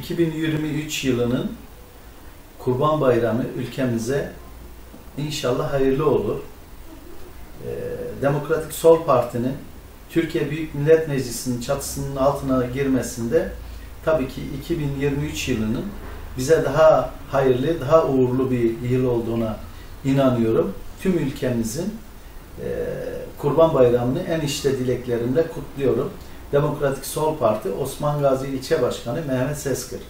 2023 yılının Kurban Bayramı ülkemize inşallah hayırlı olur. Ee, Demokratik Sol Parti'nin Türkiye Büyük Millet Meclisi'nin çatısının altına girmesinde tabii ki 2023 yılının bize daha hayırlı, daha uğurlu bir yıl olduğuna inanıyorum. Tüm ülkemizin e, Kurban Bayramı'nı en içte dileklerimle kutluyorum. Demokratik Sol Parti Osman Gazi İlçe Başkanı Mehmet Seskır.